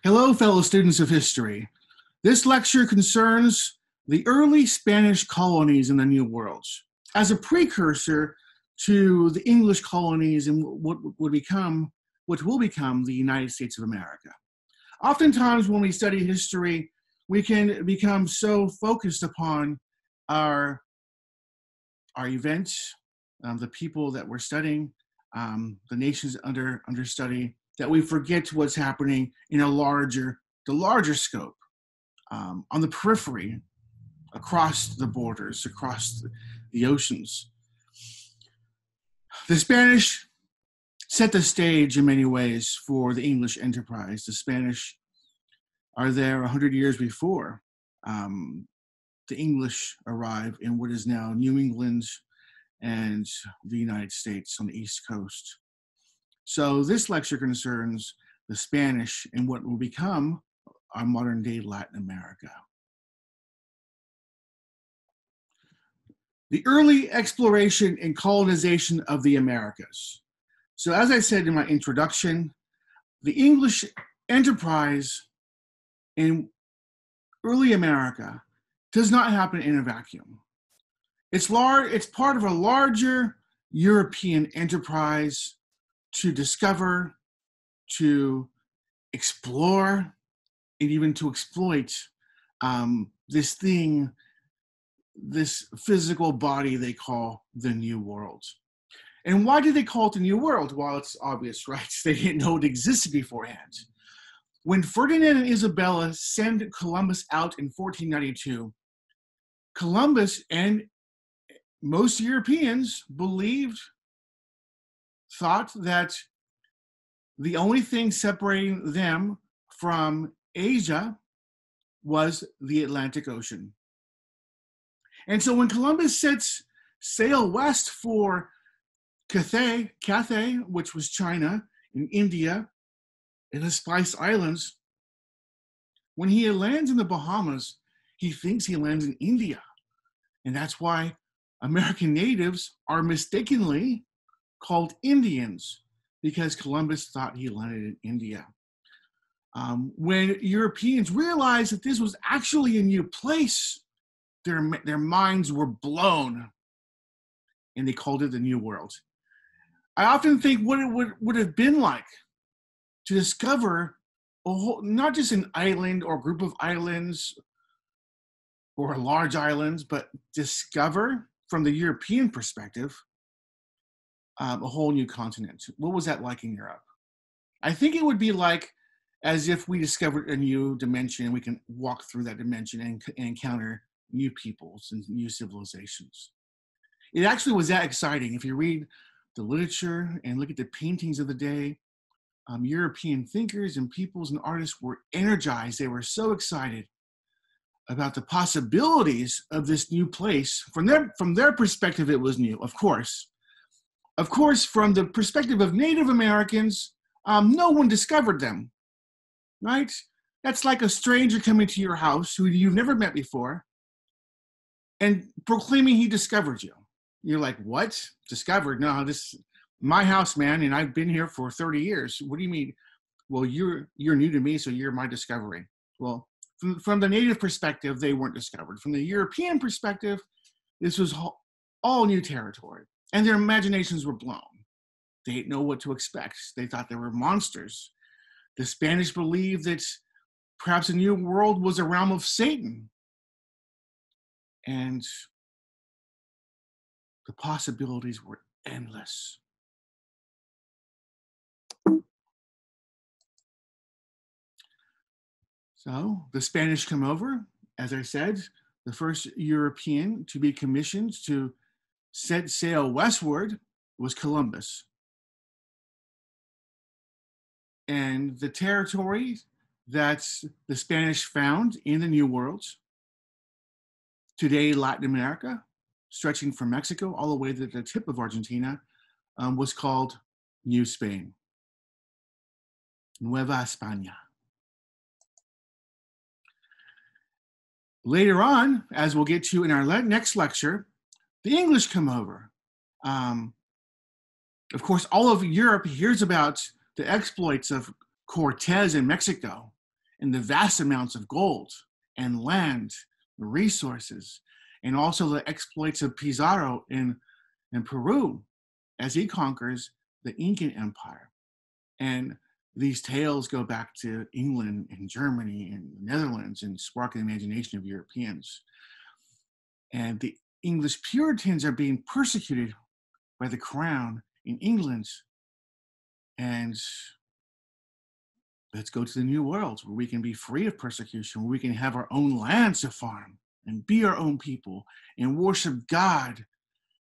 Hello, fellow students of history. This lecture concerns the early Spanish colonies in the New World as a precursor to the English colonies and what would become, what will become the United States of America. Oftentimes, when we study history, we can become so focused upon our, our events, um, the people that we're studying, um, the nations under, under study, that we forget what's happening in a larger, the larger scope, um, on the periphery, across the borders, across the, the oceans. The Spanish set the stage in many ways for the English enterprise. The Spanish are there 100 years before um, the English arrive in what is now New England and the United States on the East Coast. So this lecture concerns the Spanish and what will become our modern day Latin America. The early exploration and colonization of the Americas. So as I said in my introduction, the English enterprise in early America does not happen in a vacuum. It's large, it's part of a larger European enterprise to discover, to explore, and even to exploit um, this thing, this physical body they call the New World. And why do they call it the New World? Well, it's obvious, right? They didn't know it existed beforehand. When Ferdinand and Isabella sent Columbus out in 1492, Columbus and most Europeans believed thought that the only thing separating them from Asia was the Atlantic Ocean. And so when Columbus sets sail west for Cathay, Cathay, which was China and India and the Spice Islands, when he lands in the Bahamas, he thinks he lands in India. And that's why American natives are mistakenly called Indians because Columbus thought he landed in India. Um, when Europeans realized that this was actually a new place, their, their minds were blown and they called it the New World. I often think what it would, would have been like to discover whole, not just an island or group of islands or large islands, but discover from the European perspective um, a whole new continent. What was that like in Europe? I think it would be like as if we discovered a new dimension and we can walk through that dimension and, and encounter new peoples and new civilizations. It actually was that exciting. If you read the literature and look at the paintings of the day, um, European thinkers and peoples and artists were energized. They were so excited about the possibilities of this new place. From their, from their perspective, it was new, of course. Of course, from the perspective of Native Americans, um, no one discovered them, right? That's like a stranger coming to your house who you've never met before and proclaiming he discovered you. You're like, what? Discovered? No, this my house, man, and I've been here for 30 years. What do you mean? Well, you're you're new to me, so you're my discovery. Well, from, from the native perspective, they weren't discovered. From the European perspective, this was all new territory and their imaginations were blown. They didn't know what to expect. They thought they were monsters. The Spanish believed that perhaps a new world was a realm of Satan. And the possibilities were endless. So the Spanish come over, as I said, the first European to be commissioned to set sail westward was Columbus. And the territory that the Spanish found in the New World, today Latin America, stretching from Mexico all the way to the tip of Argentina, um, was called New Spain, Nueva España. Later on, as we'll get to in our next lecture, the English come over. Um, of course, all of Europe hears about the exploits of Cortez in Mexico. and the vast amounts of gold and land, resources, and also the exploits of Pizarro in, in Peru as he conquers the Incan Empire. And these tales go back to England and Germany and the Netherlands and spark the imagination of Europeans. And the English Puritans are being persecuted by the crown in England. And let's go to the new world where we can be free of persecution, where we can have our own lands to farm and be our own people and worship God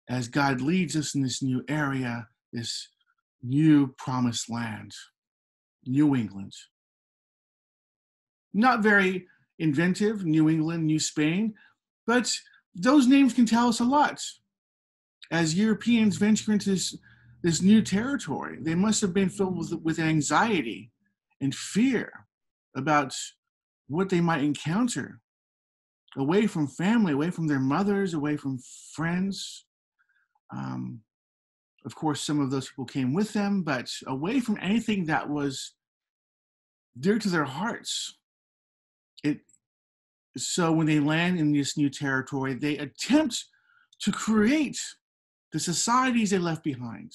as God leads us in this new area, this new promised land, New England. Not very inventive, New England, New Spain, but those names can tell us a lot. As Europeans venture into this, this new territory, they must have been filled with, with anxiety and fear about what they might encounter away from family, away from their mothers, away from friends. Um, of course, some of those people came with them, but away from anything that was dear to their hearts. It, so when they land in this new territory, they attempt to create the societies they left behind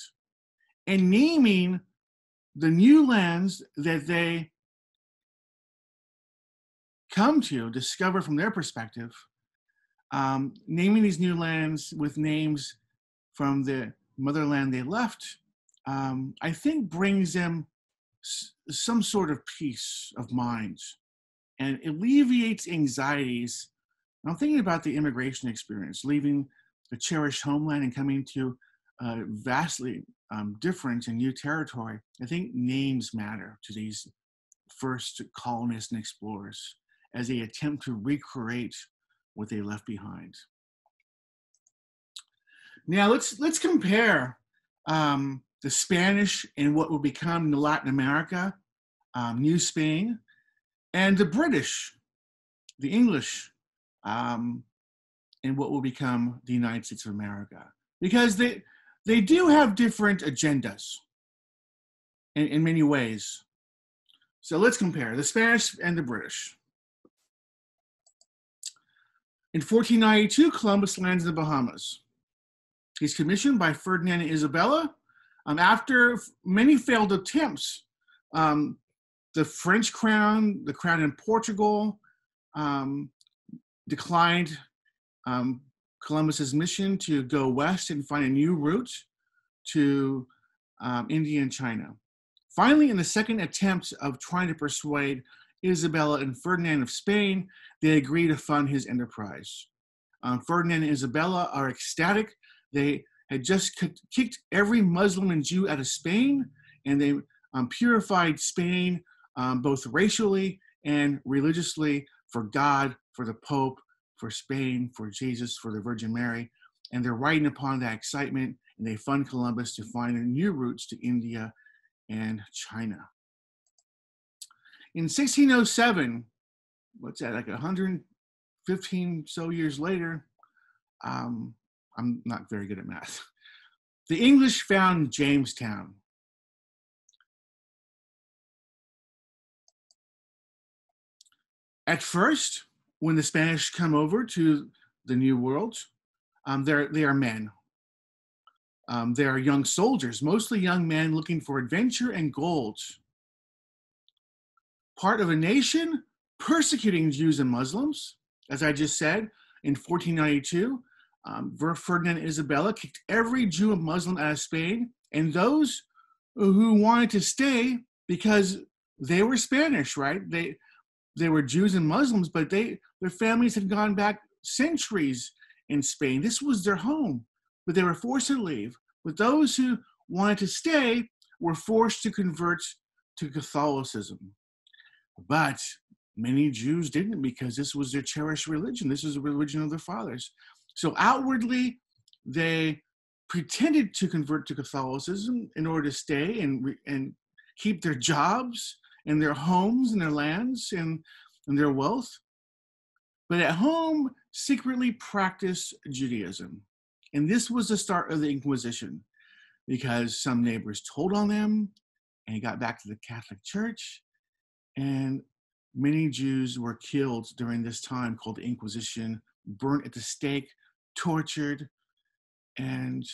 and naming the new lands that they come to discover from their perspective, um, naming these new lands with names from the motherland they left, um, I think brings them s- some sort of peace of mind and alleviates anxieties. I'm thinking about the immigration experience, leaving the cherished homeland and coming to uh, vastly um, different and new territory. I think names matter to these first colonists and explorers as they attempt to recreate what they left behind. Now let's let's compare um, the Spanish and what will become Latin America, um, New Spain, and the British, the English, um, and what will become the United States of America, because they they do have different agendas in, in many ways. So let's compare the Spanish and the British. In 1492, Columbus lands in the Bahamas. He's commissioned by Ferdinand and Isabella. Um, after many failed attempts, um, the French crown, the crown in Portugal, um, declined um, Columbus's mission to go west and find a new route to um, India and China. Finally, in the second attempt of trying to persuade Isabella and Ferdinand of Spain, they agree to fund his enterprise. Um, Ferdinand and Isabella are ecstatic. They had just kicked every Muslim and Jew out of Spain, and they um, purified Spain um, both racially and religiously for God, for the Pope, for Spain, for Jesus, for the Virgin Mary. And they're riding upon that excitement, and they fund Columbus to find new routes to India and China. In 1607, what's that, like 115 so years later, um, I'm not very good at math. The English found Jamestown. At first, when the Spanish come over to the New World, um, they're, men. Um, they are young soldiers, mostly young men looking for adventure and gold. Part of a nation persecuting Jews and Muslims, as I just said, in 1492, um, Ferdinand and Isabella kicked every Jew and Muslim out of Spain, and those who wanted to stay because they were Spanish, right? They they were Jews and Muslims, but they their families had gone back centuries in Spain. This was their home, but they were forced to leave. But those who wanted to stay were forced to convert to Catholicism. But many Jews didn't because this was their cherished religion. This is the religion of their fathers. So outwardly, they pretended to convert to Catholicism in order to stay and, and keep their jobs and their homes and their lands and, and their wealth. But at home, secretly practiced Judaism. And this was the start of the Inquisition because some neighbors told on them and he got back to the Catholic Church. And many Jews were killed during this time called the Inquisition, burnt at the stake, tortured, and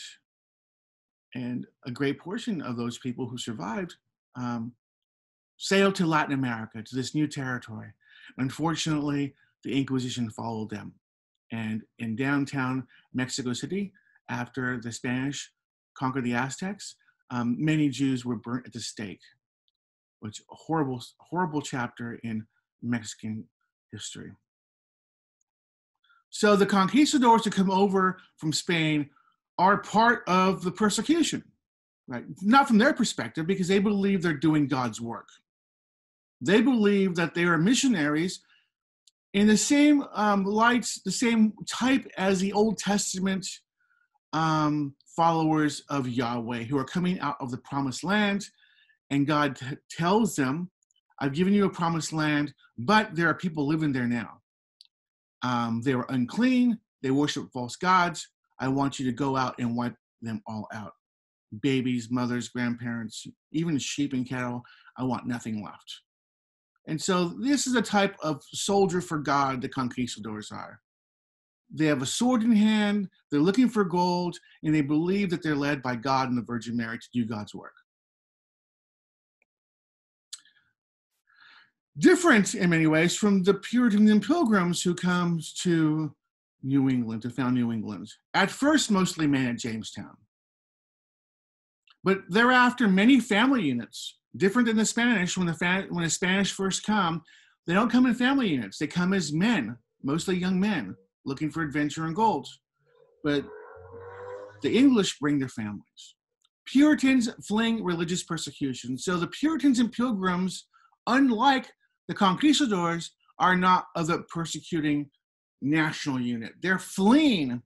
and a great portion of those people who survived um, sailed to Latin America, to this new territory. Unfortunately, the Inquisition followed them. And in downtown Mexico City, after the Spanish conquered the Aztecs, um, many Jews were burnt at the stake, which a horrible, horrible chapter in Mexican history. So the conquistadors to come over from Spain are part of the persecution, right? Not from their perspective, because they believe they're doing God's work. They believe that they are missionaries in the same um, lights, the same type as the Old Testament um, followers of Yahweh who are coming out of the promised land. And God t- tells them, I've given you a promised land, but there are people living there now. Um, they were unclean, they worship false gods. I want you to go out and wipe them all out. Babies, mothers, grandparents, even sheep and cattle, I want nothing left. And so this is a type of soldier for God the conquistadors are. They have a sword in hand, they're looking for gold, and they believe that they're led by God and the Virgin Mary to do God's work. Different in many ways from the Puritan Pilgrims who comes to New England, to found New England. At first, mostly men at Jamestown. But thereafter, many family units different than the Spanish. When the fa- when the Spanish first come, they don't come in family units. They come as men, mostly young men, looking for adventure and gold. But the English bring their families. Puritans fleeing religious persecution. So the Puritans and Pilgrims, unlike the conquistadors, are not of the persecuting national unit. They're fleeing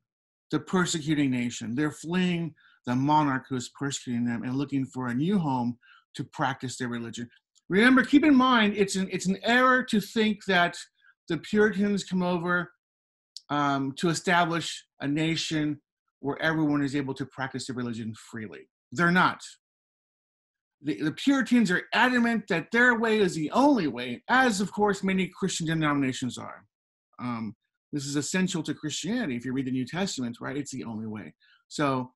the persecuting nation. They're fleeing the monarch who is persecuting them and looking for a new home to practice their religion. Remember, keep in mind, it's an, it's an error to think that the Puritans come over um, to establish a nation where everyone is able to practice their religion freely. They're not. The, the Puritans are adamant that their way is the only way, as of course many Christian denominations are. Um, this is essential to Christianity. If you read the New Testament, right, it's the only way. So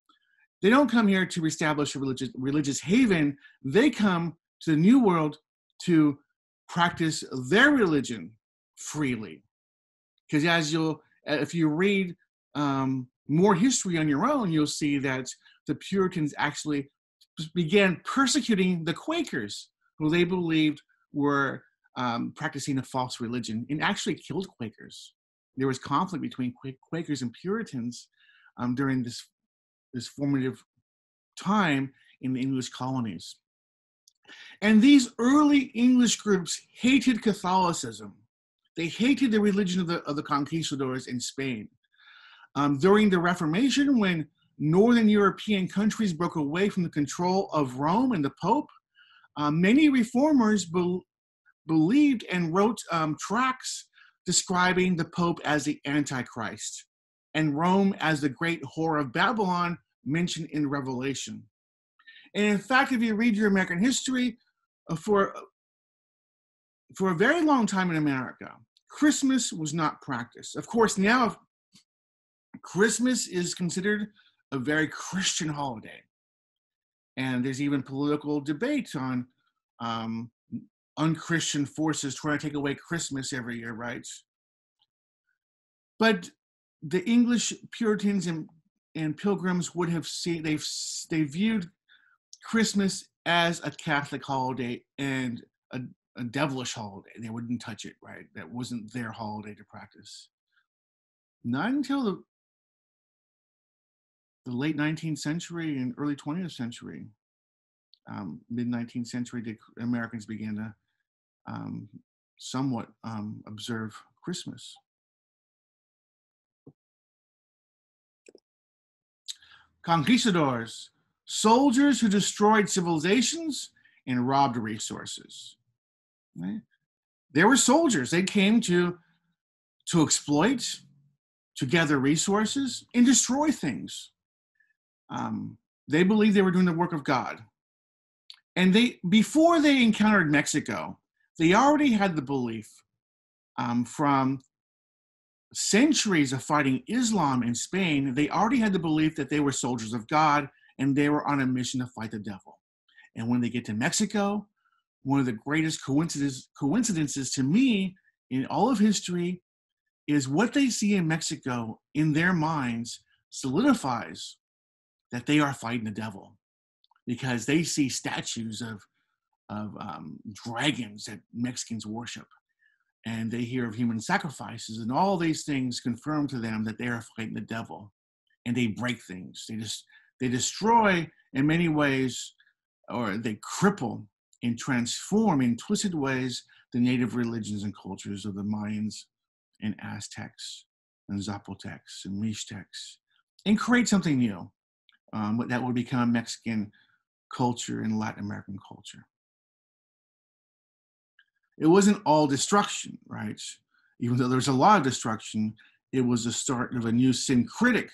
they don't come here to establish a religious, religious haven. They come to the New World to practice their religion freely. Because as you'll, if you read um, more history on your own, you'll see that the Puritans actually began persecuting the Quakers, who they believed were um, practicing a false religion, and actually killed Quakers. There was conflict between Quakers and Puritans um, during this this formative time in the English colonies. And these early English groups hated Catholicism. They hated the religion of the, of the conquistadors in Spain. Um, during the Reformation, when Northern European countries broke away from the control of Rome and the Pope, uh, many reformers be- believed and wrote um, tracts describing the Pope as the Antichrist and Rome as the great whore of Babylon mentioned in Revelation. And in fact, if you read your American history, uh, for, for a very long time in America, Christmas was not practiced. Of course, now Christmas is considered a very Christian holiday. And there's even political debate on um, unchristian forces trying to take away Christmas every year, right? But the English Puritans and and pilgrims would have seen they've they viewed Christmas as a Catholic holiday and a, a devilish holiday. They wouldn't touch it, right? That wasn't their holiday to practice. Not until the the late 19th century and early 20th century, um, mid 19th century, did Americans began to um, somewhat um, observe Christmas. Conquistadors, soldiers who destroyed civilizations and robbed resources. Right? They were soldiers. They came to, to exploit, to gather resources, and destroy things. Um, they believed they were doing the work of God. And they before they encountered Mexico, they already had the belief um, from centuries of fighting Islam in Spain, they already had the belief that they were soldiers of God and they were on a mission to fight the devil. And when they get to Mexico, one of the greatest coincidences, coincidences to me in all of history is what they see in Mexico in their minds solidifies that they are fighting the devil because they see statues of, of um, dragons that Mexicans worship and they hear of human sacrifices and all these things confirm to them that they are fighting the devil. And they break things. They just they destroy in many ways or they cripple and transform in twisted ways the native religions and cultures of the mayans and aztecs and zapotecs and mixtecs and create something new um, that would become mexican culture and latin american culture it wasn't all destruction, right? Even though there's a lot of destruction, it was the start of a new syncretic,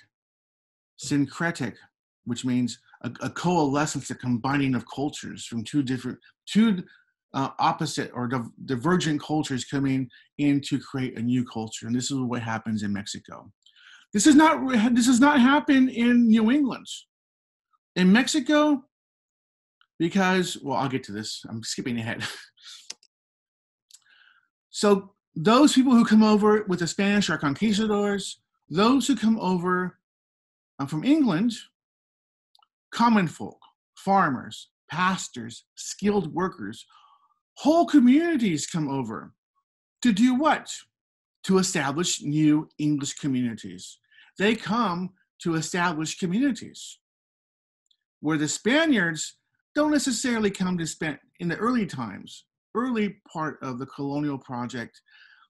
syncretic, which means a, a coalescence, a combining of cultures from two different, two uh, opposite or div- divergent cultures coming in to create a new culture. And this is what happens in Mexico. This is not this does not happen in New England. In Mexico, because well, I'll get to this. I'm skipping ahead. So those people who come over with the Spanish are conquistadors. Those who come over uh, from England, common folk, farmers, pastors, skilled workers, whole communities come over to do what? To establish new English communities. They come to establish communities where the Spaniards don't necessarily come to spend in the early times early part of the colonial project,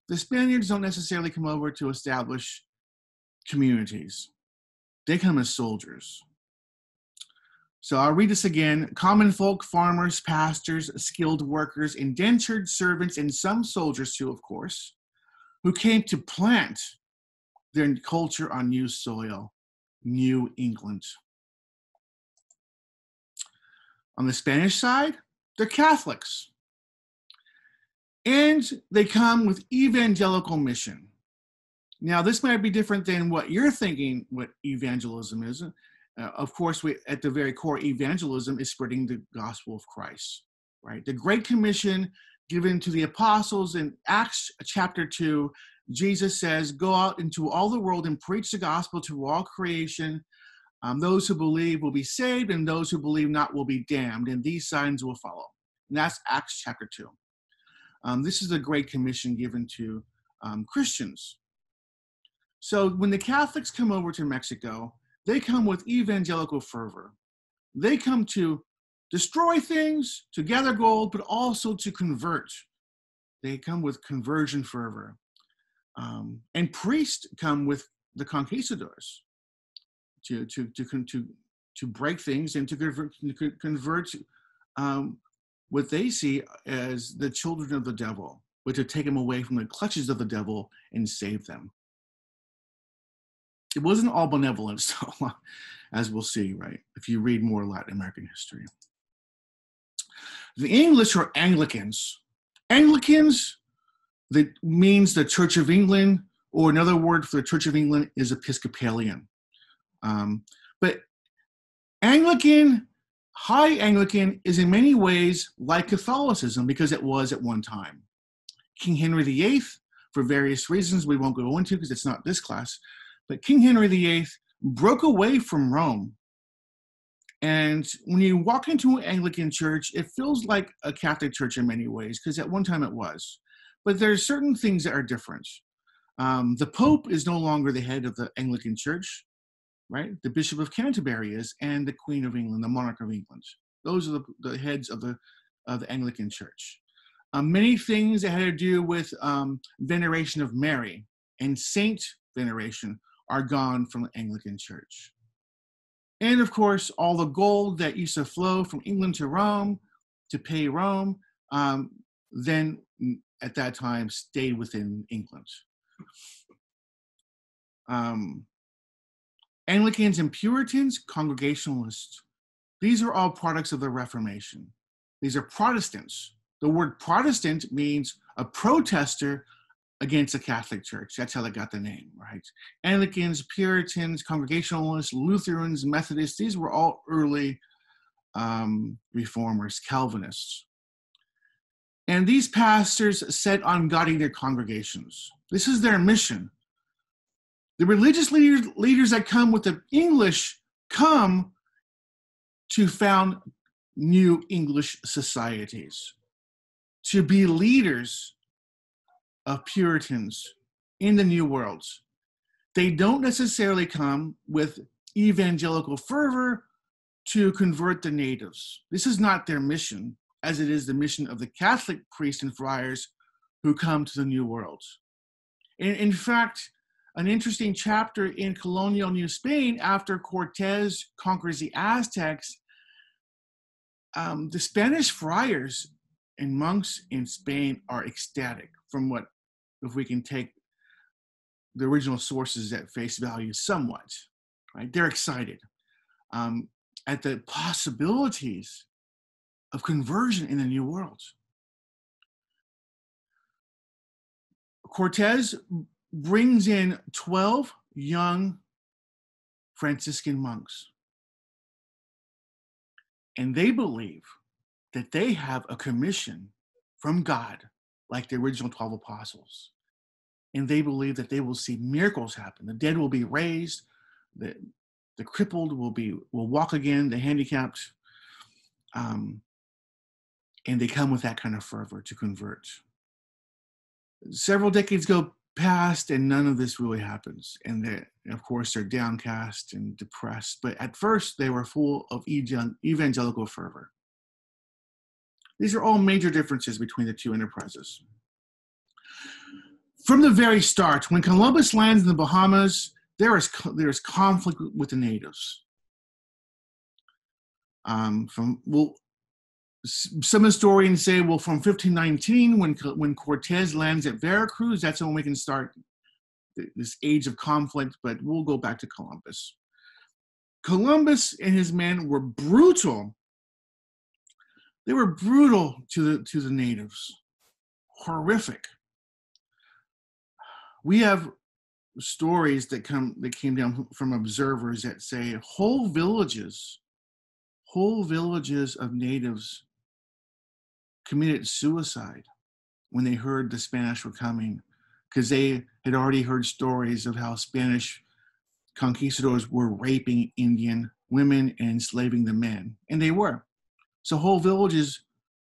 the Spaniards don't necessarily come over to establish communities. They come as soldiers. So I'll read this again. Common folk, farmers, pastors, skilled workers, indentured servants, and some soldiers too, of course, who came to plant their culture on new soil, New England. On the Spanish side, they're Catholics and they come with evangelical mission. Now, this might be different than what you're thinking what evangelism is. Uh, of course, we, at the very core, evangelism is spreading the gospel of Christ, right? The Great Commission given to the apostles in Acts chapter 2, Jesus says, Go out into all the world and preach the gospel to all creation. Um, those who believe will be saved, and those who believe not will be damned, and these signs will follow. And that's Acts chapter 2. Um, this is a great commission given to um, Christians. So when the Catholics come over to Mexico, they come with evangelical fervor. They come to destroy things, to gather gold, but also to convert. They come with conversion fervor. Um, and priests come with the conquistadors to, to, to, to, to break things and to convert, to convert um, what they see as the children of the devil, but to take them away from the clutches of the devil and save them. It wasn't all benevolence, as we'll see, right? If you read more Latin American history. The English are Anglicans. Anglicans, that means the Church of England, or another word for the Church of England is Episcopalian. Um, but Anglican High Anglican is in many ways like Catholicism because it was at one time. King Henry VIII, for various reasons we won't go into because it's not this class, but King Henry VIII broke away from Rome. And when you walk into an Anglican church, it feels like a Catholic church in many ways because at one time it was. But there's certain things that are different. Um, the Pope is no longer the head of the Anglican Church right? The Bishop of Canterbury is, and the Queen of England, the Monarch of England. Those are the, the heads of the, of the Anglican Church. Um, many things that had to do with um, veneration of Mary and saint veneration are gone from the Anglican Church. And of course, all the gold that used to flow from England to Rome to pay Rome, um, then mm, at that time stayed within England. Um, Anglicans and Puritans, Congregationalists. These are all products of the Reformation. These are Protestants the word Protestant means a protester against the Catholic Church. That's how they got the name, right? Anglicans, Puritans, Congregationalists, Lutherans, Methodists, these were all early um, reformers, Calvinists. And these pastors set on guiding their congregations. This is their mission. The religious leaders, leaders that come with the English come to found new English societies, to be leaders of Puritans in the New Worlds. They don't necessarily come with evangelical fervor to convert the natives. This is not their mission, as it is the mission of the Catholic priests and friars who come to the New World. In, in fact, an interesting chapter in colonial New Spain after Cortez conquers the Aztecs, um, the Spanish friars and monks in Spain are ecstatic from what, if we can take the original sources at face value somewhat, right? They're excited um, at the possibilities of conversion in the New World. Cortez brings in 12 young Franciscan monks. And they believe that they have a commission from God, like the original 12 apostles. And they believe that they will see miracles happen. The dead will be raised, the, the crippled will be will walk again, the handicapped. Um, and they come with that kind of fervor to convert. Several decades go past and none of this really happens. And they, of course, they're downcast and depressed. But at first, they were full of evangelical fervor. These are all major differences between the two enterprises. From the very start, when Columbus lands in the Bahamas, there is, there is conflict with the natives. Um, from well, some historians say, well, from 1519, when when Cortez lands at Veracruz, that's when we can start this age of conflict. But we'll go back to Columbus. Columbus and his men were brutal they were brutal to the to the natives, horrific. We have stories that come that came down from observers that say whole villages, whole villages of natives committed suicide when they heard the Spanish were coming, because they had already heard stories of how Spanish conquistadors were raping Indian women and enslaving the men, and they were. So whole villages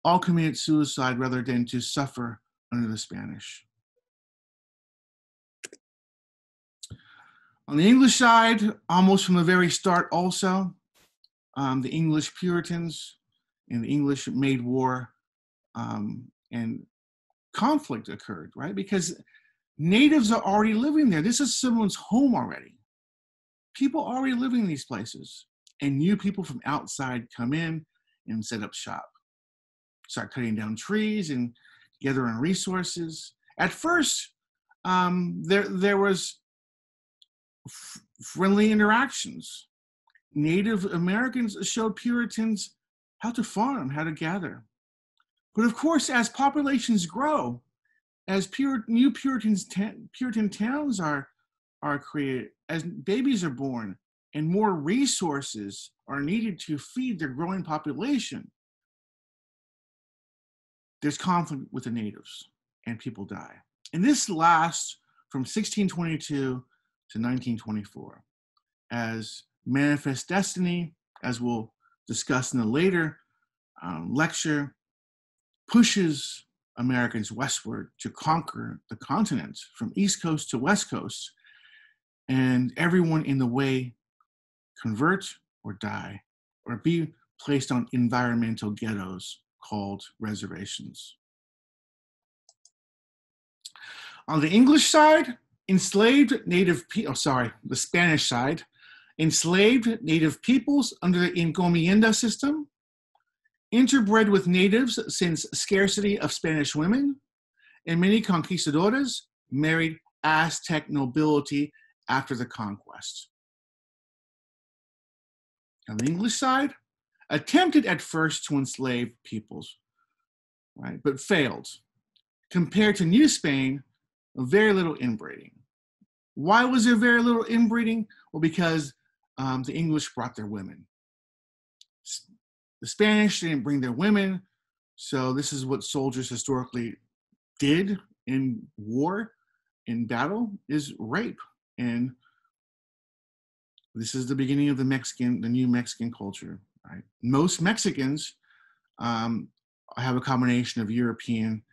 all committed suicide rather than to suffer under the Spanish. On the English side, almost from the very start, also, um, the English Puritans and the English made war um, and conflict occurred, right? Because natives are already living there. This is someone's home already. People already living in these places, and new people from outside come in and set up shop. Start cutting down trees and gathering resources. At first, um, there there was f- friendly interactions. Native Americans showed Puritans how to farm, how to gather. But of course, as populations grow, as new Puritans ta- Puritan towns are are created, as babies are born, and more resources are needed to feed their growing population, there's conflict with the natives and people die. And this lasts from 1622 to 1924 as Manifest Destiny, as we'll discuss in a later um, lecture, pushes Americans westward to conquer the continent from East Coast to West Coast. And everyone in the way convert or die, or be placed on environmental ghettos called reservations. On the English side, enslaved native people, oh, sorry, the Spanish side, enslaved native peoples under the encomienda system, interbred with natives since scarcity of Spanish women, and many conquistadores married Aztec nobility after the conquest on the English side, attempted at first to enslave peoples. right? But failed. Compared to New Spain, very little inbreeding. Why was there very little inbreeding? Well, because um, the English brought their women. The Spanish didn't bring their women, so this is what soldiers historically did in war, in battle, is rape. And this is the beginning of the Mexican, the new Mexican culture. Right? Most Mexicans um, have a combination of European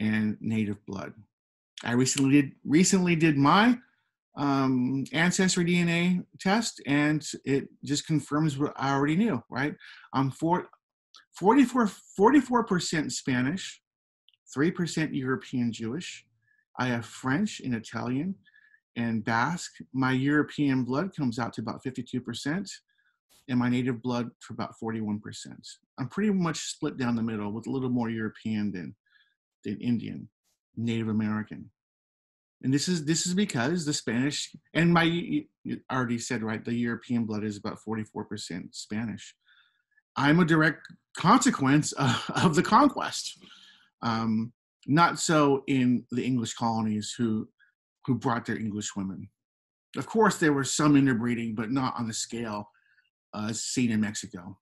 and native blood. I recently did recently did my um, ancestry DNA test, and it just confirms what I already knew. Right, I'm for, 44 percent Spanish, three percent European Jewish. I have French and Italian and Basque. My European blood comes out to about 52 percent, and my native blood for about 41 percent. I'm pretty much split down the middle with a little more European than than Indian, Native American and this is this is because the Spanish and my already said right the European blood is about 44% Spanish. I'm a direct consequence of, of the conquest. Um, not so in the English colonies who who brought their English women. Of course, there was some interbreeding, but not on the scale uh, seen in Mexico.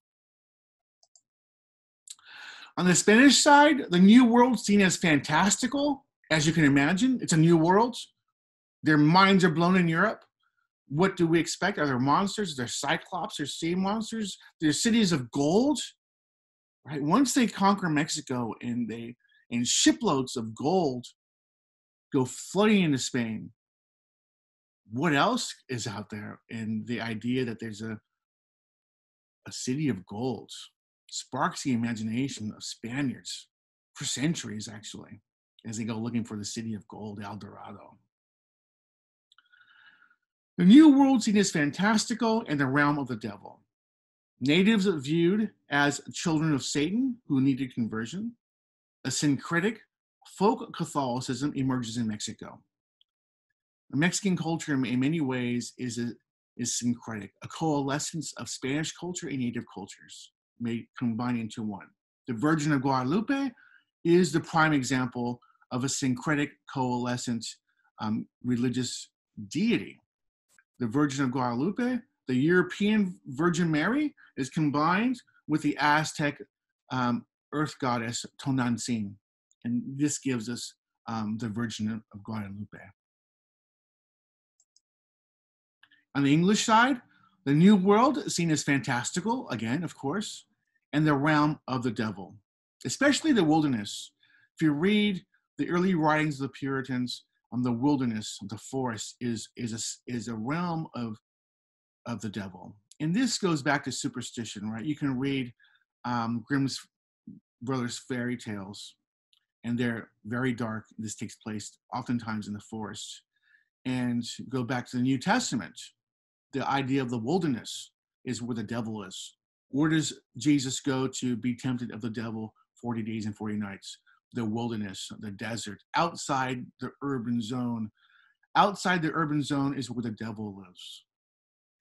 On the Spanish side, the New World seen as fantastical as you can imagine, it's a new world. Their minds are blown in Europe. What do we expect? Are there monsters? Are there cyclops? Are sea monsters? There's cities of gold. Right? Once they conquer Mexico and they and shiploads of gold go flooding into Spain, what else is out there? And the idea that there's a a city of gold sparks the imagination of Spaniards for centuries, actually as they go looking for the city of gold, El Dorado. The New World scene is fantastical and the realm of the devil. Natives are viewed as children of Satan who needed conversion. A syncretic folk Catholicism emerges in Mexico. The Mexican culture, in many ways, is, a, is syncretic, a coalescence of Spanish culture and native cultures made combined into one. The Virgin of Guadalupe is the prime example of a syncretic coalescent um, religious deity. The Virgin of Guadalupe, the European Virgin Mary, is combined with the Aztec um, earth goddess Tonantzin. And this gives us um, the Virgin of Guadalupe. On the English side, the New World is seen as fantastical, again, of course, and the realm of the devil, especially the wilderness. If you read the early writings of the Puritans on the wilderness, the forest, is, is, a, is a realm of, of the devil. And this goes back to superstition, right? You can read um, Grimm's brothers' fairy tales, and they're very dark. This takes place oftentimes in the forest. And go back to the New Testament, the idea of the wilderness is where the devil is. Where does Jesus go to be tempted of the devil 40 days and 40 nights? The wilderness, the desert, outside the urban zone. Outside the urban zone is where the devil lives.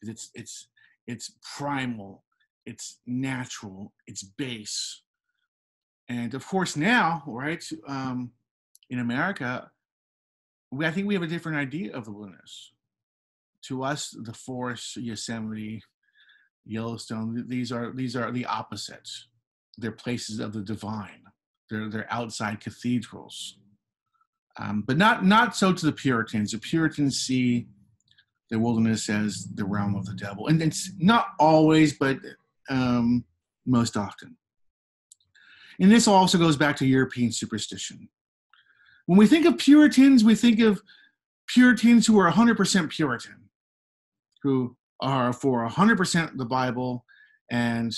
It's it's it's primal, it's natural, it's base. And of course now, right, um, in America, we, I think we have a different idea of the wilderness. To us, the forest, Yosemite, Yellowstone, these are these are the opposites. They're places of the divine they're, they're outside cathedrals. Um, but not, not so to the Puritans. The Puritans see the wilderness as the realm of the devil. And it's not always, but um, most often. And this also goes back to European superstition. When we think of Puritans, we think of Puritans who are 100% Puritan, who are for 100% the Bible, and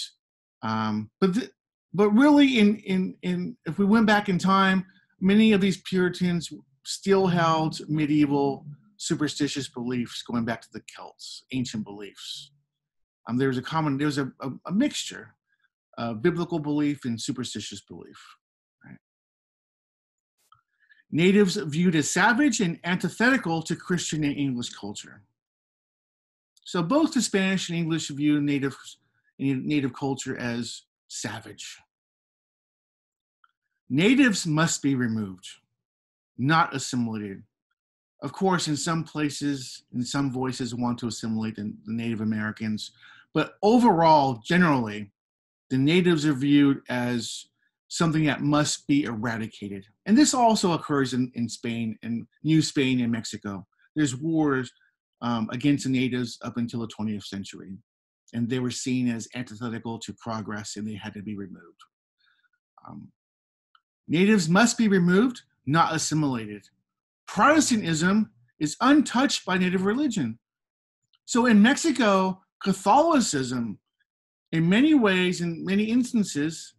um, but th- but really, in, in, in, if we went back in time, many of these Puritans still held medieval superstitious beliefs going back to the Celts, ancient beliefs. Um, there's a common, there's a, a, a mixture of biblical belief and superstitious belief. Right? Natives viewed as savage and antithetical to Christian and English culture. So both the Spanish and English view native, native culture as savage. Natives must be removed, not assimilated. Of course, in some places, and some voices want to assimilate the, the Native Americans, but overall, generally, the natives are viewed as something that must be eradicated. And this also occurs in, in Spain and New Spain and Mexico. There's wars um, against the natives up until the 20th century, and they were seen as antithetical to progress and they had to be removed. Um, natives must be removed, not assimilated. Protestantism is untouched by native religion. So in Mexico, Catholicism, in many ways, in many instances,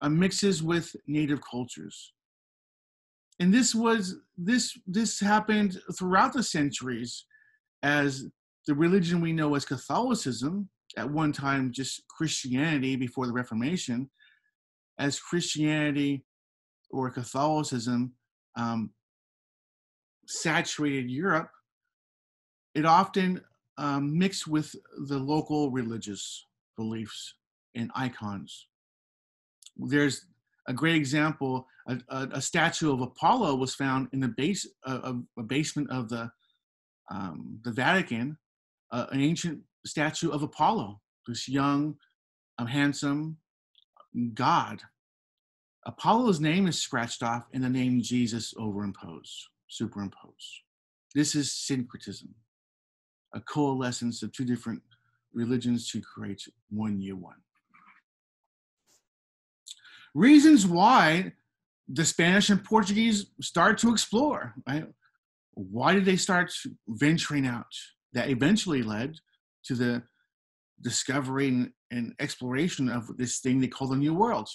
uh, mixes with native cultures. And this was this this happened throughout the centuries as the religion we know as Catholicism, at one time just Christianity before the Reformation, as Christianity or Catholicism um, saturated Europe, it often um, mixed with the local religious beliefs and icons. There's a great example. A, a, a statue of Apollo was found in the base uh, a basement of the um, the Vatican, uh, an ancient statue of Apollo, this young, um, handsome god. Apollo's name is scratched off and the name Jesus overimposed superimpose. This is syncretism, a coalescence of two different religions to create one new one. Reasons why the Spanish and Portuguese start to explore. Right? Why did they start venturing out? That eventually led to the discovery and exploration of this thing they call the New World.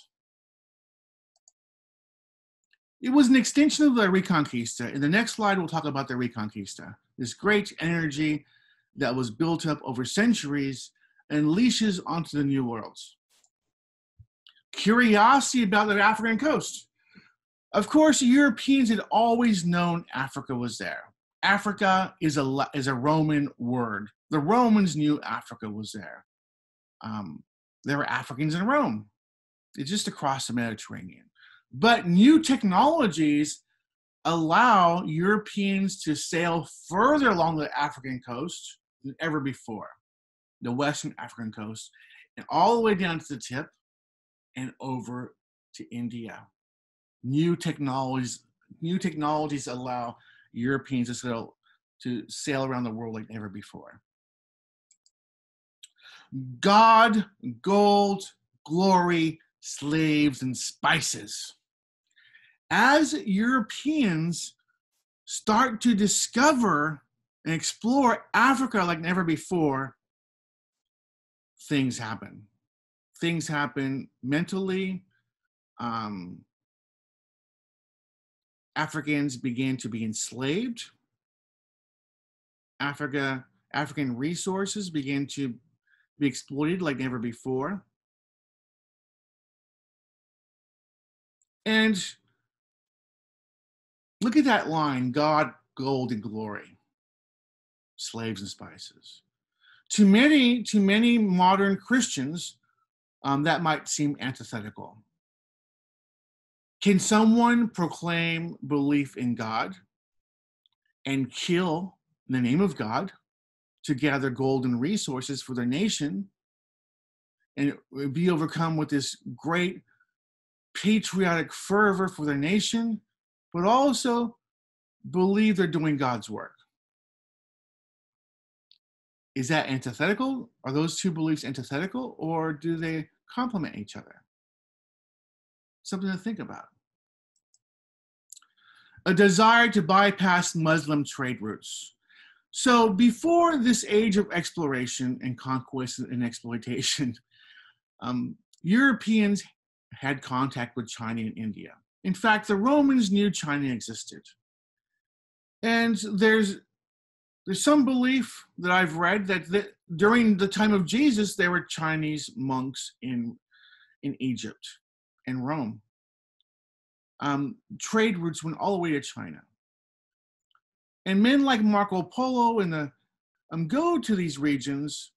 It was an extension of the Reconquista. In the next slide, we'll talk about the Reconquista. This great energy that was built up over centuries unleashes onto the New Worlds. Curiosity about the African coast. Of course, Europeans had always known Africa was there. Africa is a, is a Roman word. The Romans knew Africa was there. Um, there were Africans in Rome. It's just across the Mediterranean. But new technologies allow Europeans to sail further along the African coast than ever before, the Western African coast, and all the way down to the tip and over to India. New technologies, new technologies allow Europeans to sail, to sail around the world like never before. God, gold, glory, slaves, and spices as Europeans start to discover and explore Africa like never before, things happen. Things happen mentally. Um, Africans begin to be enslaved. Africa, African resources begin to be exploited like never before. And Look at that line God, gold, and glory, slaves and spices. To many, to many modern Christians, um, that might seem antithetical. Can someone proclaim belief in God and kill in the name of God to gather golden resources for their nation and be overcome with this great patriotic fervor for their nation but also believe they're doing God's work. Is that antithetical? Are those two beliefs antithetical or do they complement each other? Something to think about. A desire to bypass Muslim trade routes. So, before this age of exploration and conquest and exploitation, um, Europeans had contact with China and India. In fact, the Romans knew China existed. And there's there's some belief that I've read that the, during the time of Jesus, there were Chinese monks in in Egypt and Rome. Um, trade routes went all the way to China. And men like Marco Polo and the um, go to these regions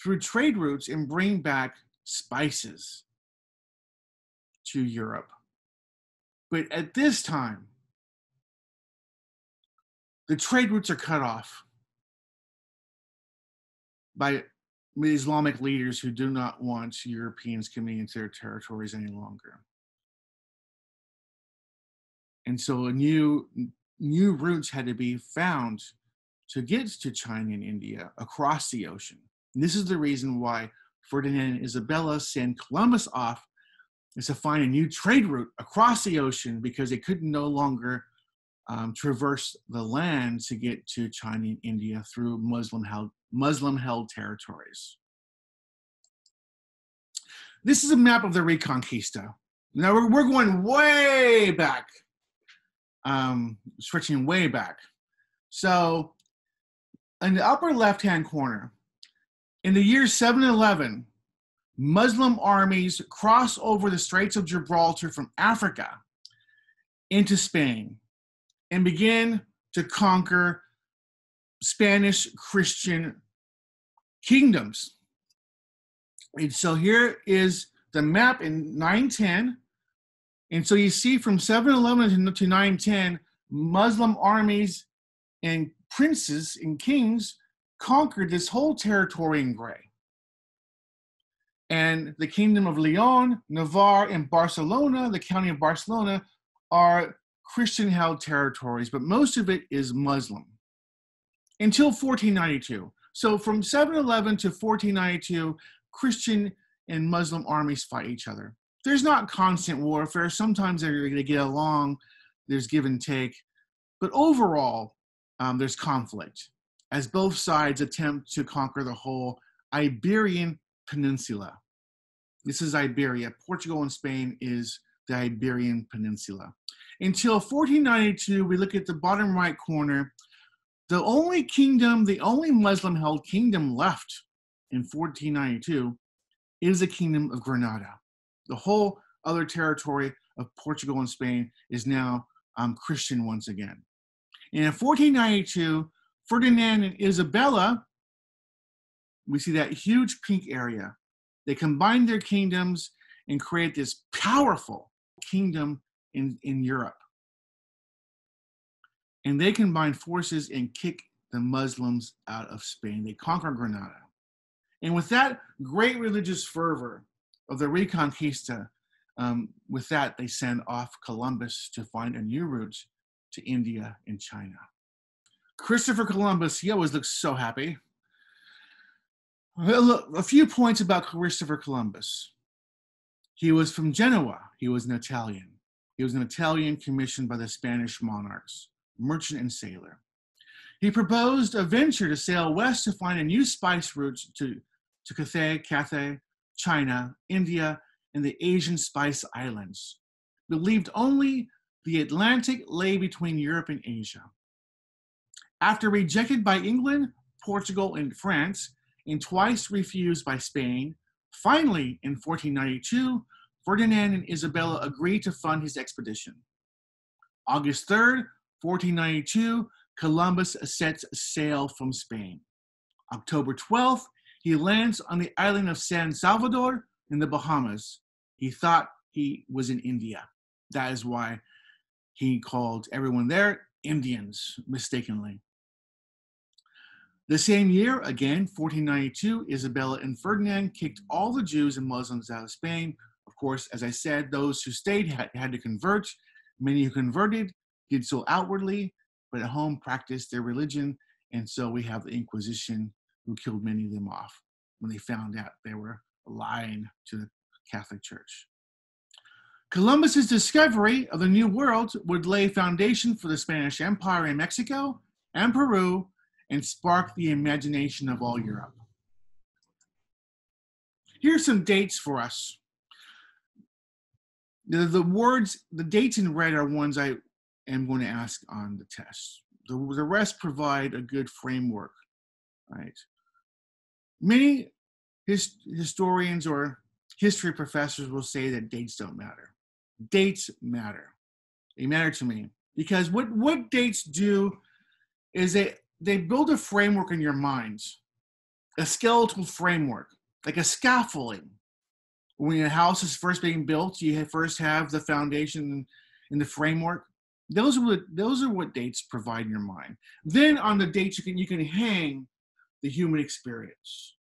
through trade routes and bring back spices to Europe But at this time, the trade routes are cut off by Islamic leaders who do not want Europeans coming into their territories any longer. And so a new new routes had to be found to get to China and India across the ocean. And this is the reason why Ferdinand and Isabella send Columbus off is to find a new trade route across the ocean because they couldn't no longer um, traverse the land to get to China and India through Muslim held, Muslim held territories. This is a map of the Reconquista. Now we're, we're going way back, um, switching way back. So in the upper left hand corner, in the year 711, Muslim armies cross over the Straits of Gibraltar from Africa into Spain and begin to conquer Spanish Christian kingdoms. And so here is the map in 910. And so you see from 711 to 910, Muslim armies and princes and kings conquered this whole territory in gray. And the kingdom of Leon, Navarre, and Barcelona, the county of Barcelona, are Christian held territories, but most of it is Muslim until 1492. So from 711 to 1492, Christian and Muslim armies fight each other. There's not constant warfare. Sometimes they're going to get along, there's give and take. But overall, um, there's conflict as both sides attempt to conquer the whole Iberian Peninsula. This is Iberia. Portugal and Spain is the Iberian Peninsula. Until 1492, we look at the bottom right corner. The only kingdom, the only Muslim held kingdom left in 1492 is the kingdom of Granada. The whole other territory of Portugal and Spain is now um, Christian once again. And in 1492, Ferdinand and Isabella, we see that huge pink area. They combine their kingdoms and create this powerful kingdom in, in Europe. And they combine forces and kick the Muslims out of Spain. They conquer Granada. And with that great religious fervor of the Reconquista, um, with that, they send off Columbus to find a new route to India and China. Christopher Columbus, he always looks so happy. A few points about Christopher Columbus. He was from Genoa. He was an Italian. He was an Italian commissioned by the Spanish monarchs, merchant and sailor. He proposed a venture to sail west to find a new spice route to, to Cathay, Cathay, China, India, and the Asian spice islands. Believed only the Atlantic lay between Europe and Asia. After rejected by England, Portugal, and France, and twice refused by Spain, finally in 1492, Ferdinand and Isabella agreed to fund his expedition. August 3rd, 1492, Columbus sets sail from Spain. October 12th, he lands on the island of San Salvador in the Bahamas. He thought he was in India. That is why he called everyone there Indians mistakenly. The same year, again, 1492, Isabella and Ferdinand kicked all the Jews and Muslims out of Spain. Of course, as I said, those who stayed had, had to convert. Many who converted did so outwardly, but at home practiced their religion. And so we have the Inquisition who killed many of them off when they found out they were lying to the Catholic Church. Columbus's discovery of the New World would lay foundation for the Spanish Empire in Mexico and Peru and spark the imagination of all Europe. Here's some dates for us. The, the words, the dates in red are ones I am going to ask on the test. The, the rest provide a good framework, right? Many his, historians or history professors will say that dates don't matter. Dates matter. They matter to me because what, what dates do is they they build a framework in your minds, a skeletal framework, like a scaffolding. When a house is first being built, you first have the foundation and the framework, those are what those are what dates provide in your mind. Then on the dates you can you can hang the human experience.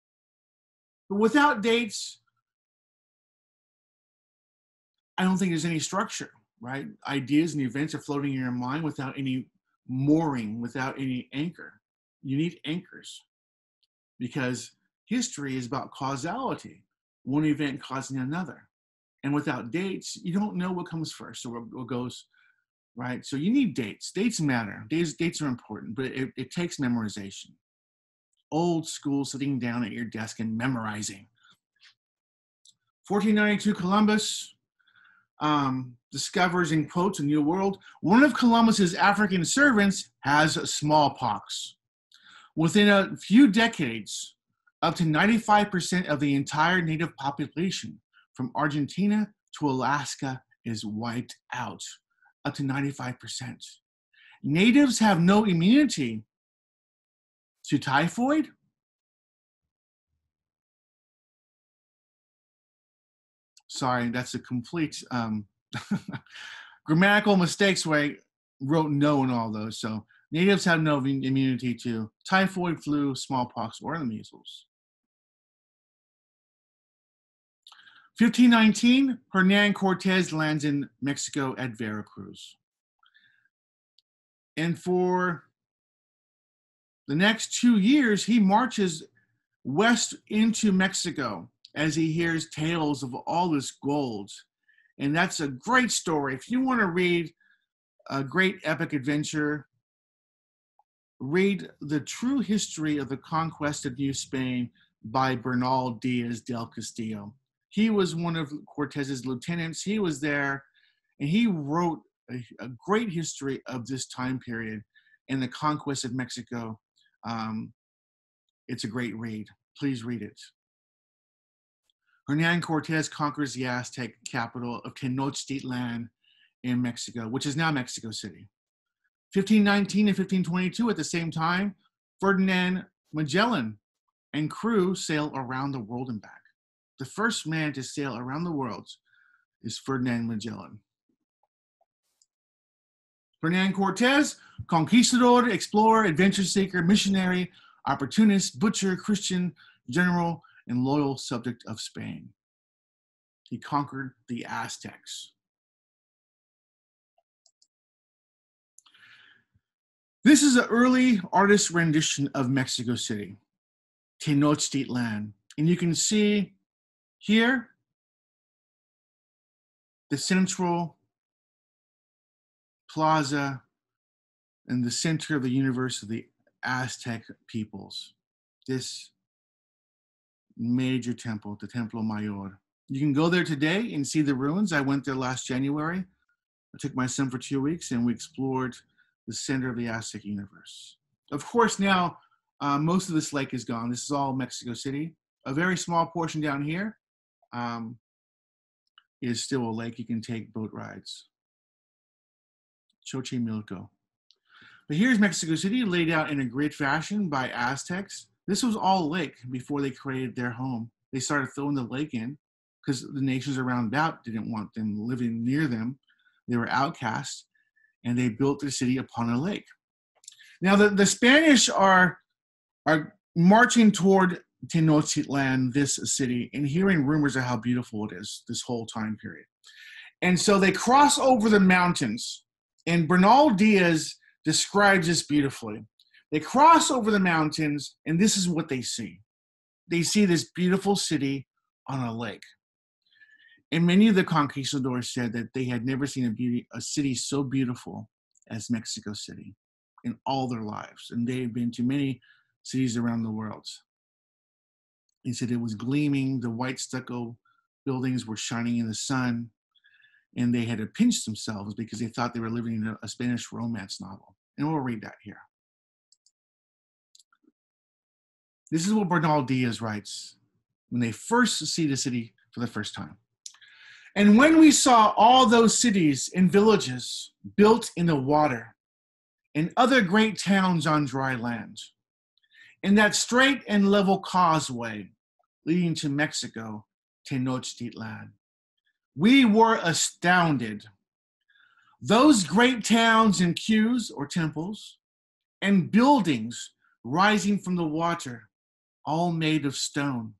But without dates, I don't think there's any structure, right? Ideas and events are floating in your mind without any mooring, without any anchor. You need anchors because history is about causality, one event causing another. And without dates, you don't know what comes first or what goes right? So you need dates. Dates matter. Dates, dates are important, but it, it takes memorization. Old school sitting down at your desk and memorizing. 1492 Columbus um, discovers in quotes a new world. One of Columbus's African servants has smallpox. Within a few decades, up to 95% of the entire native population from Argentina to Alaska is wiped out up to 95%. Natives have no immunity to typhoid. Sorry, that's a complete um, grammatical mistakes where I wrote no in all those. So natives have no immunity to typhoid, flu, smallpox, or the measles. 1519, Hernan Cortez lands in Mexico at Veracruz. And for the next two years, he marches west into Mexico as he hears tales of all this gold. And that's a great story. If you want to read a great epic adventure, read The True History of the Conquest of New Spain by Bernal Diaz del Castillo. He was one of Cortez's lieutenants. He was there, and he wrote a, a great history of this time period and the conquest of Mexico. Um, it's a great read. Please read it. Hernan Cortez conquers the Aztec capital of Tenochtitlan in Mexico, which is now Mexico City. 1519 and 1522, at the same time, Ferdinand Magellan and crew sail around the world and back the first man to sail around the world is Ferdinand Magellan. Hernan Cortez, conquistador, explorer, adventure seeker, missionary, opportunist, butcher, Christian, general, and loyal subject of Spain. He conquered the Aztecs. This is an early artist rendition of Mexico City, Tenochtitlan. And you can see here, the central plaza in the center of the universe of the Aztec peoples. This major temple, the Templo Mayor. You can go there today and see the ruins. I went there last January. I took my son for two weeks and we explored the center of the Aztec universe. Of course, now uh, most of this lake is gone. This is all Mexico City. A very small portion down here um, is still a lake you can take boat rides. Xochimilco. But here's Mexico City laid out in a great fashion by Aztecs. This was all lake before they created their home. They started filling the lake in because the nations around about didn't want them living near them. They were outcasts and they built their city upon a lake. Now the, the Spanish are are marching toward Tenochtitlan, this city, and hearing rumors of how beautiful it is this whole time period. And so they cross over the mountains, and Bernal Diaz describes this beautifully. They cross over the mountains, and this is what they see. They see this beautiful city on a lake. And many of the conquistadors said that they had never seen a beauty, a city so beautiful as Mexico City in all their lives. And they had been to many cities around the world. He said it was gleaming, the white stucco buildings were shining in the sun, and they had to pinch themselves because they thought they were living in a, a Spanish romance novel. And we'll read that here. This is what Bernal Diaz writes when they first see the city for the first time. And when we saw all those cities and villages built in the water, and other great towns on dry land, in that straight and level causeway leading to Mexico, Tenochtitlan, we were astounded. Those great towns and cues or temples and buildings rising from the water, all made of stone,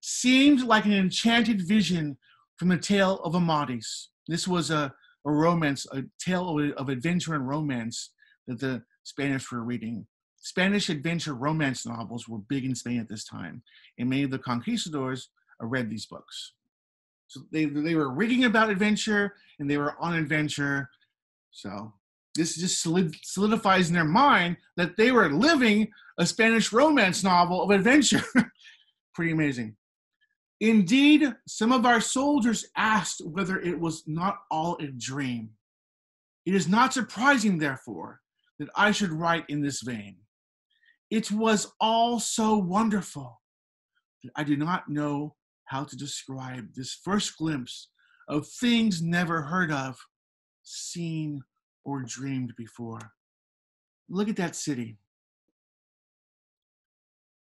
seemed like an enchanted vision from the tale of Amadis. This was a, a romance, a tale of, of adventure and romance that the Spanish were reading. Spanish adventure romance novels were big in Spain at this time, and many of the conquistadors read these books. So they, they were reading about adventure and they were on adventure. So this just solidifies in their mind that they were living a Spanish romance novel of adventure. Pretty amazing. Indeed, some of our soldiers asked whether it was not all a dream. It is not surprising, therefore, that I should write in this vein. It was all so wonderful that I do not know how to describe this first glimpse of things never heard of, seen, or dreamed before. Look at that city.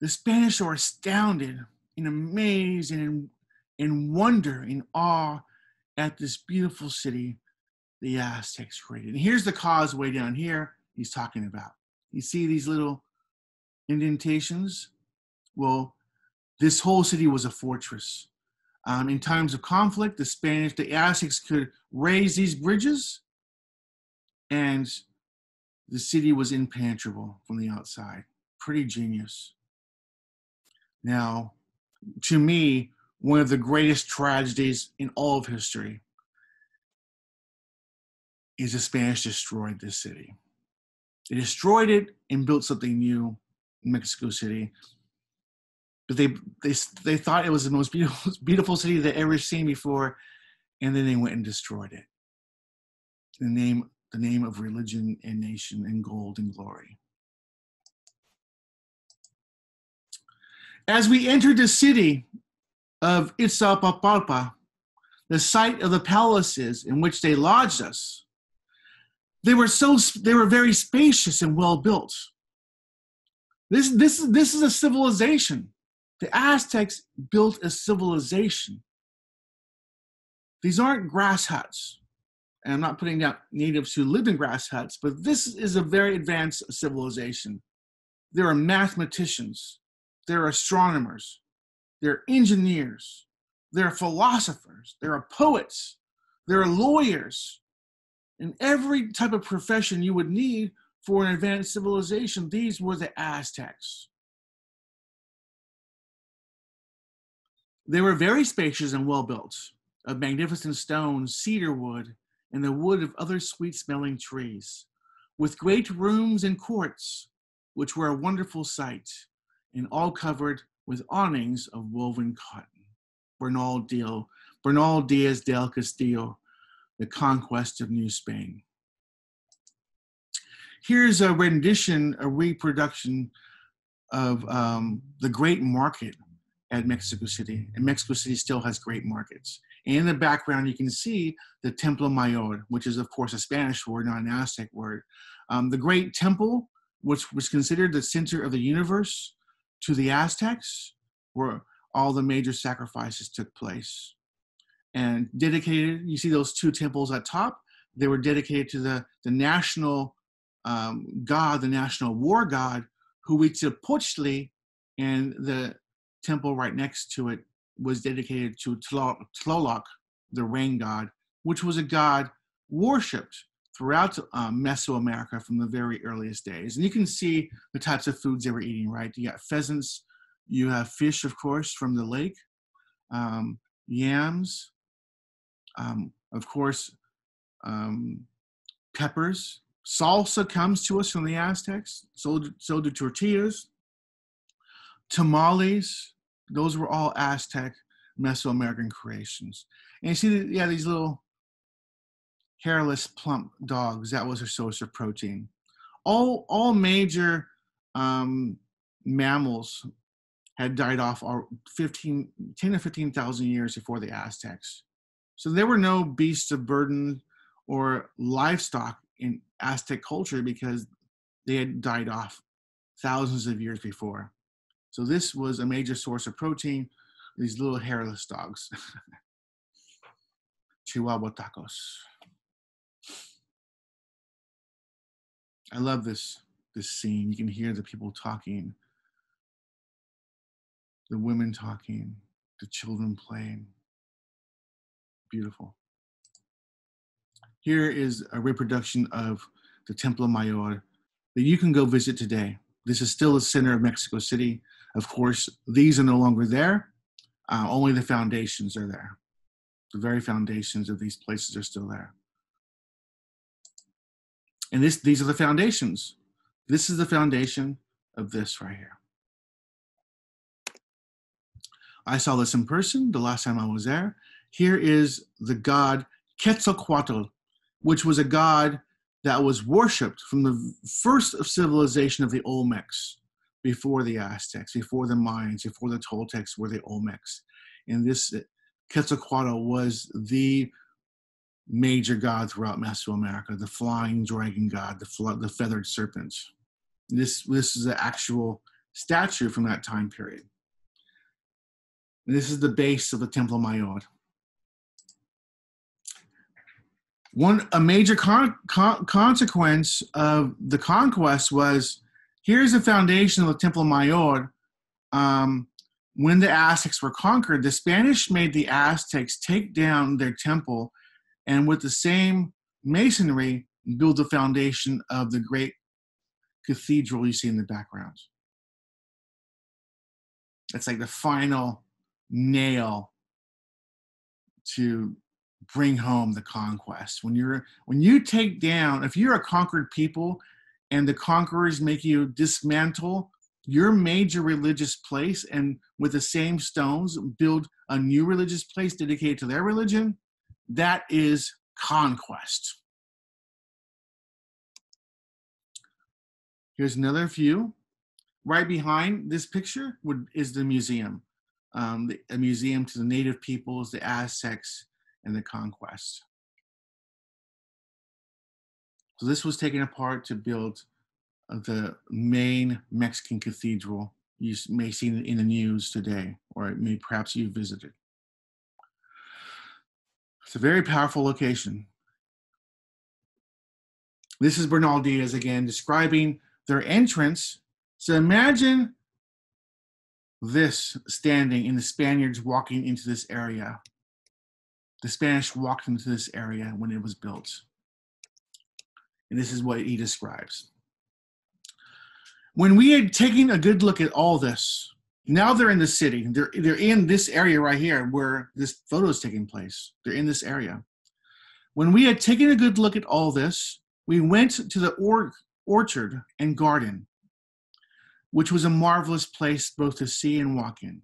The Spanish are astounded, in amaze, and in, in wonder, in awe at this beautiful city the Aztecs created. And here's the causeway down here he's talking about. You see these little indentations? Well, this whole city was a fortress. Um, in times of conflict, the Spanish, the Aztecs could raise these bridges, and the city was impenetrable from the outside. Pretty genius. Now, to me, one of the greatest tragedies in all of history is the Spanish destroyed this city. They destroyed it and built something new in Mexico City. But they they they thought it was the most beautiful beautiful city they ever seen before, and then they went and destroyed it. In the name the name of religion and nation and gold and glory. As we entered the city of Itzapalpa, the site of the palaces in which they lodged us, they were so they were very spacious and well built. This this this is a civilization. The Aztecs built a civilization. These aren't grass huts. And I'm not putting down natives who lived in grass huts, but this is a very advanced civilization. There are mathematicians, there are astronomers, there are engineers, there are philosophers, there are poets, there are lawyers, and every type of profession you would need for an advanced civilization, these were the Aztecs. They were very spacious and well built, of magnificent stone, cedar wood, and the wood of other sweet smelling trees, with great rooms and courts, which were a wonderful sight, and all covered with awnings of woven cotton. Bernal, Deal, Bernal Diaz del Castillo the conquest of New Spain. Here's a rendition, a reproduction of um, the great market at Mexico City. And Mexico City still has great markets. And in the background, you can see the Templo Mayor, which is, of course, a Spanish word, not an Aztec word. Um, the great temple, which was considered the center of the universe to the Aztecs, where all the major sacrifices took place and dedicated. You see those two temples at top. They were dedicated to the the national um, god, the national war god, Huitzilopochtli, and the temple right next to it was dedicated to Tlaloc, the rain god, which was a god worshipped throughout um, Mesoamerica from the very earliest days. And you can see the types of foods they were eating, right? You got pheasants, you have fish, of course, from the lake, um, yams, um, of course, um, peppers. Salsa comes to us from the Aztecs, so, so do tortillas. Tamales, those were all Aztec Mesoamerican creations. And you see, yeah, these little hairless, plump dogs, that was their source of protein. All, all major um, mammals had died off 15, 10 to 15,000 years before the Aztecs. So there were no beasts of burden or livestock in Aztec culture because they had died off thousands of years before. So this was a major source of protein, these little hairless dogs. Chihuahua tacos. I love this this scene. You can hear the people talking, the women talking, the children playing. Beautiful. Here is a reproduction of the Templo Mayor that you can go visit today. This is still the center of Mexico City. Of course, these are no longer there. Uh, only the foundations are there. The very foundations of these places are still there. And this, these are the foundations. This is the foundation of this right here. I saw this in person the last time I was there. Here is the god Quetzalcoatl, which was a god that was worshipped from the first civilization of the Olmecs, before the Aztecs, before the Mayans, before the Toltecs were the Olmecs. And this Quetzalcoatl was the major god throughout Mesoamerica, the flying dragon god, the, the feathered serpent. This, this is an actual statue from that time period. And this is the base of the Templo Mayor. One a major con, con, consequence of the conquest was here's the foundation of the Templo Mayor. Um, when the Aztecs were conquered, the Spanish made the Aztecs take down their temple and with the same masonry build the foundation of the great cathedral you see in the background. It's like the final nail to bring home the conquest. When you're when you take down, if you're a conquered people and the conquerors make you dismantle your major religious place and with the same stones build a new religious place dedicated to their religion, that is conquest. Here's another view. Right behind this picture would, is the museum, um, the, a museum to the native peoples, the Aztecs, and the conquest. So this was taken apart to build uh, the main Mexican cathedral you may see in the news today, or may perhaps you visited. It's a very powerful location. This is Bernal Diaz again describing their entrance. So imagine this standing and the Spaniards walking into this area. The Spanish walked into this area when it was built. And this is what he describes. When we had taken a good look at all this, now they're in the city. They're, they're in this area right here where this photo is taking place. They're in this area. When we had taken a good look at all this, we went to the or- orchard and garden, which was a marvelous place both to see and walk in.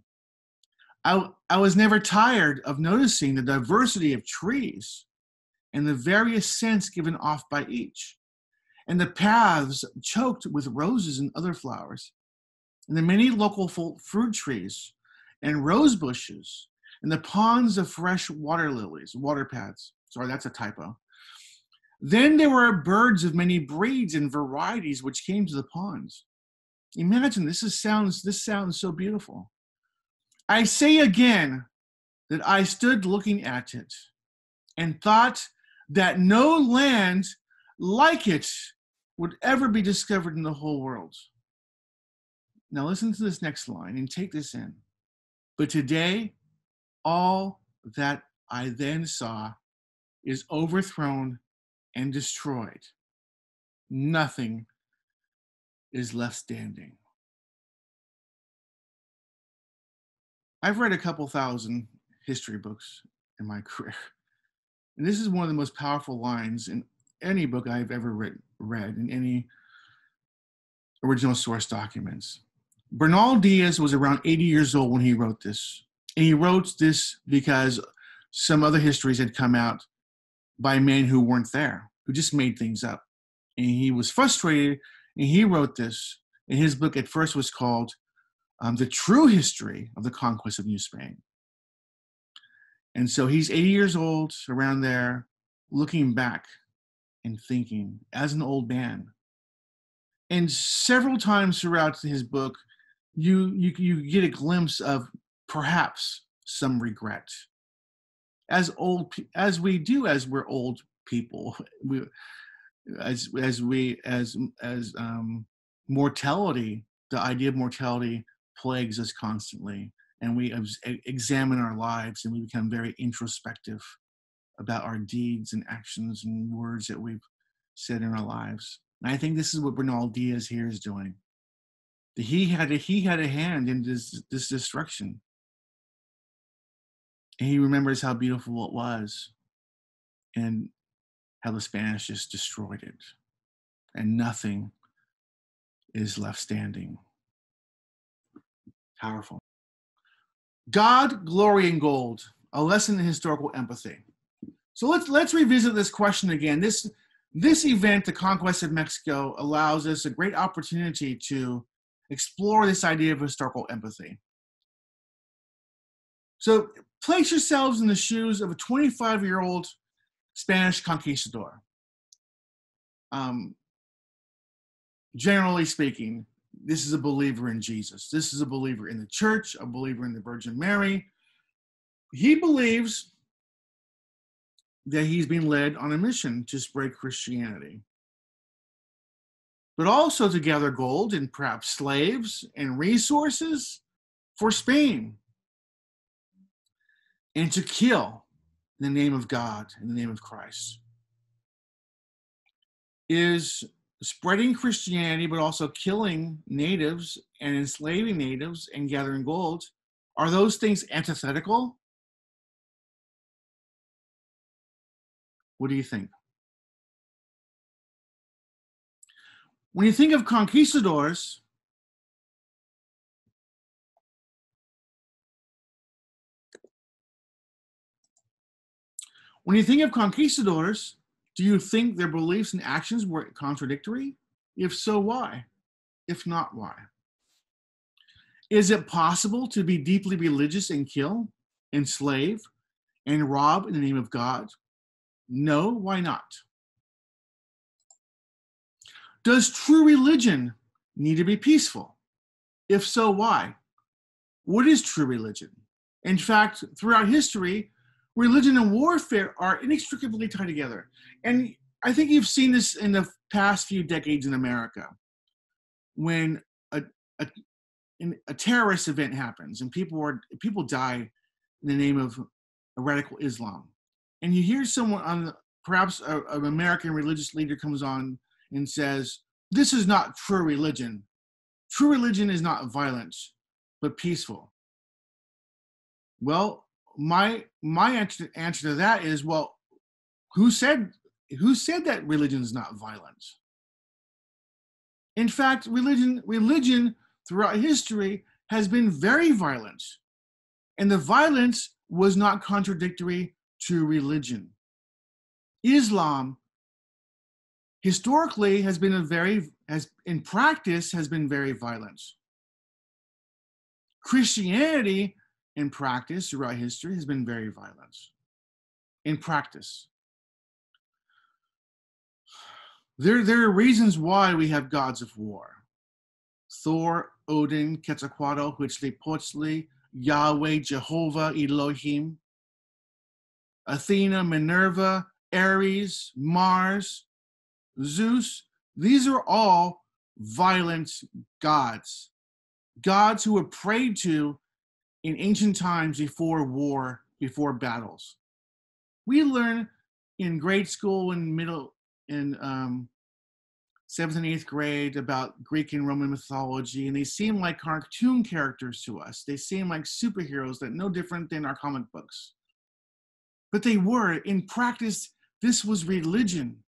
I, I was never tired of noticing the diversity of trees and the various scents given off by each, and the paths choked with roses and other flowers, and the many local fruit trees and rose bushes, and the ponds of fresh water lilies, water paths. Sorry, that's a typo. Then there were birds of many breeds and varieties which came to the ponds. Imagine this is sounds this sounds so beautiful. I say again that I stood looking at it and thought that no land like it would ever be discovered in the whole world. Now, listen to this next line and take this in. But today, all that I then saw is overthrown and destroyed. Nothing is left standing. I've read a couple thousand history books in my career. And this is one of the most powerful lines in any book I've ever read, read in any original source documents. Bernal Diaz was around 80 years old when he wrote this. And he wrote this because some other histories had come out by men who weren't there, who just made things up. And he was frustrated, and he wrote this. And his book at first was called um, The True History of the Conquest of New Spain. And so he's 80 years old, around there, looking back and thinking as an old man. And several times throughout his book, you you you get a glimpse of perhaps some regret. As old as we do as we're old people, we as as we as as um, mortality, the idea of mortality plagues us constantly, and we examine our lives and we become very introspective about our deeds and actions and words that we've said in our lives. And I think this is what Bernal Diaz here is doing. He had a, he had a hand in this, this destruction. And he remembers how beautiful it was and how the Spanish just destroyed it. And nothing is left standing. Powerful. God, glory, and gold, a lesson in historical empathy. So let's let's revisit this question again. This this event, the conquest of Mexico, allows us a great opportunity to explore this idea of historical empathy. So place yourselves in the shoes of a 25 year old Spanish conquistador. Um, generally speaking, this is a believer in Jesus. This is a believer in the church, a believer in the Virgin Mary. He believes that he's being led on a mission to spread Christianity, but also to gather gold and perhaps slaves and resources for Spain, and to kill in the name of God, in the name of Christ. Is spreading Christianity, but also killing natives and enslaving natives and gathering gold, are those things antithetical? What do you think? When you think of conquistadors, when you think of conquistadors, do you think their beliefs and actions were contradictory? If so, why? If not, why? Is it possible to be deeply religious and kill, enslave, and rob in the name of God? No, why not? Does true religion need to be peaceful? If so, why? What is true religion? In fact, throughout history, religion and warfare are inextricably tied together. And I think you've seen this in the past few decades in America when a, a, a terrorist event happens and people are people die in the name of a radical Islam. And you hear someone on perhaps a, an American religious leader comes on and says, This is not true religion. True religion is not violence, but peaceful. Well, my my answer, answer to that is well who said who said that religion is not violence? In fact religion religion throughout history has been very violent. And the violence was not contradictory to religion. Islam historically has been a very has in practice has been very violent. Christianity in practice throughout history has been very violent. In practice. There, there are reasons why we have gods of war. Thor, Odin, Quetzalcoatl, Huitzilopochtli, Yahweh, Jehovah, Elohim, Athena, Minerva, Ares, Mars, Zeus. These are all violent gods. Gods who were prayed to in ancient times before war, before battles. We learn in grade school and middle in um, seventh and eighth grade about Greek and Roman mythology, and they seem like cartoon characters to us. They seem like superheroes that no different than our comic books. But they were, in practice, this was religion.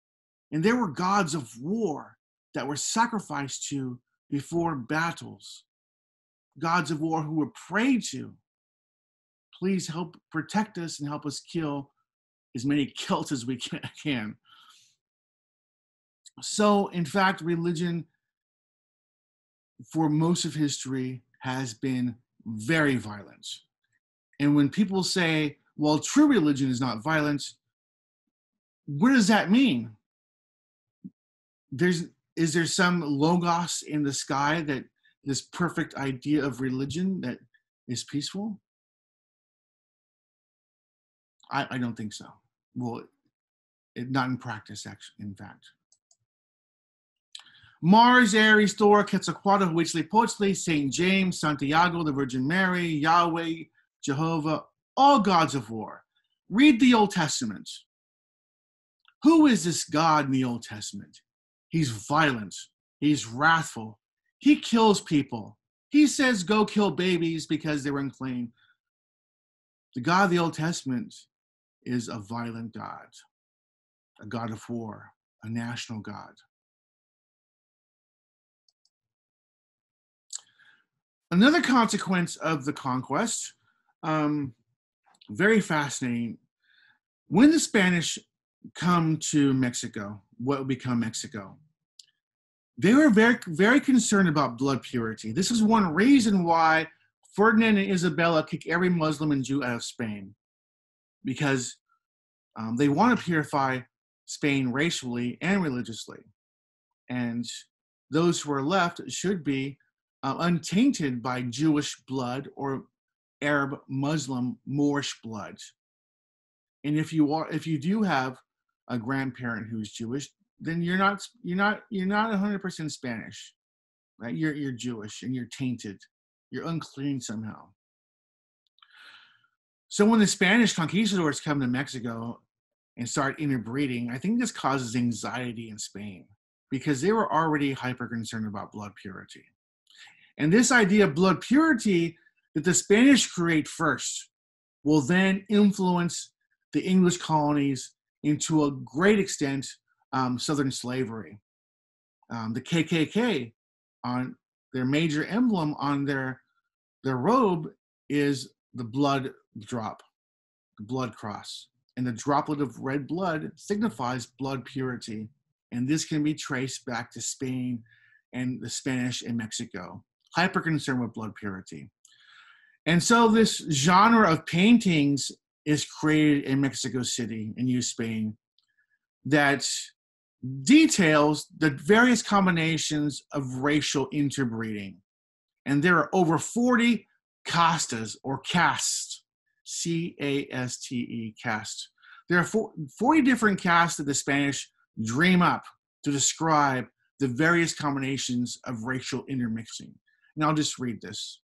And there were gods of war that were sacrificed to before battles gods of war who were prayed to. Please help protect us and help us kill as many Celts as we can. So, in fact, religion for most of history has been very violent. And when people say, well, true religion is not violence, what does that mean? There's is there some logos in the sky that this perfect idea of religion that is peaceful? I, I don't think so. Well, it, not in practice, actually, in fact. Mars, Ares, Thor, Quetzalcoatl, Huitzilopochtli, Saint James, Santiago, the Virgin Mary, Yahweh, Jehovah, all gods of war. Read the Old Testament. Who is this God in the Old Testament? He's violent. He's wrathful. He kills people. He says, go kill babies because they were unclean. The God of the Old Testament is a violent God, a God of war, a national God. Another consequence of the conquest, um, very fascinating. When the Spanish come to Mexico, what would become Mexico, they were very, very concerned about blood purity. This is one reason why Ferdinand and Isabella kick every Muslim and Jew out of Spain, because um, they want to purify Spain racially and religiously. And those who are left should be uh, untainted by Jewish blood or Arab, Muslim, Moorish blood. And if you are, if you do have a grandparent who's Jewish, then you're not you're not you're not 100% Spanish, right? You're you're Jewish and you're tainted, you're unclean somehow. So when the Spanish conquistadors come to Mexico and start interbreeding, I think this causes anxiety in Spain because they were already hyper concerned about blood purity. And this idea of blood purity that the Spanish create first will then influence the English colonies into a great extent um, Southern slavery. Um, the KKK on their major emblem on their their robe is the blood drop, the blood cross, and the droplet of red blood signifies blood purity, and this can be traced back to Spain and the Spanish in Mexico. Hyper concerned with blood purity. And so this genre of paintings is created in Mexico City in New Spain that details the various combinations of racial interbreeding. And there are over 40 castas or castes, C A S T E, caste. There are 40 different castes that the Spanish dream up to describe the various combinations of racial intermixing. And I'll just read this.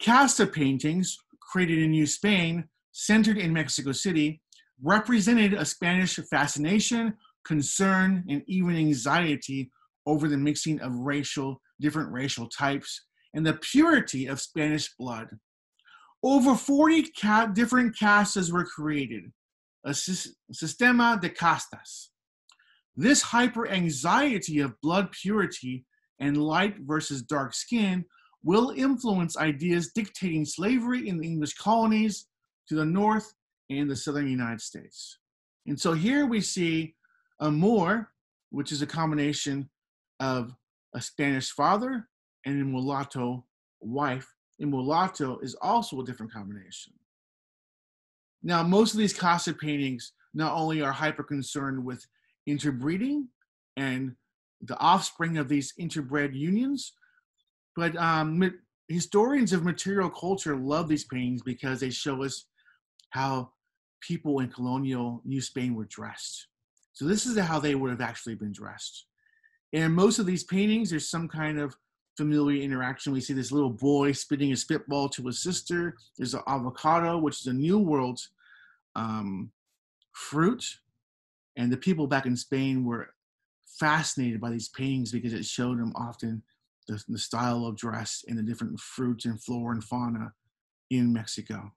Casta paintings, created in New Spain, centered in Mexico City, represented a Spanish fascination concern, and even anxiety over the mixing of racial, different racial types and the purity of Spanish blood. Over 40 ca- different castas were created, a sistema de castas. This hyper anxiety of blood purity and light versus dark skin will influence ideas dictating slavery in the English colonies to the north and the southern United States. And so here we see a Moor, which is a combination of a Spanish father and a mulatto wife. A mulatto is also a different combination. Now, most of these Casta paintings not only are hyper concerned with interbreeding and the offspring of these interbred unions, but um, historians of material culture love these paintings because they show us how people in colonial New Spain were dressed. So this is how they would have actually been dressed. And most of these paintings, there's some kind of familiar interaction. We see this little boy spitting a spitball to his sister. There's an avocado, which is a New World um, fruit. And the people back in Spain were fascinated by these paintings because it showed them often the, the style of dress and the different fruits and flora and fauna in Mexico.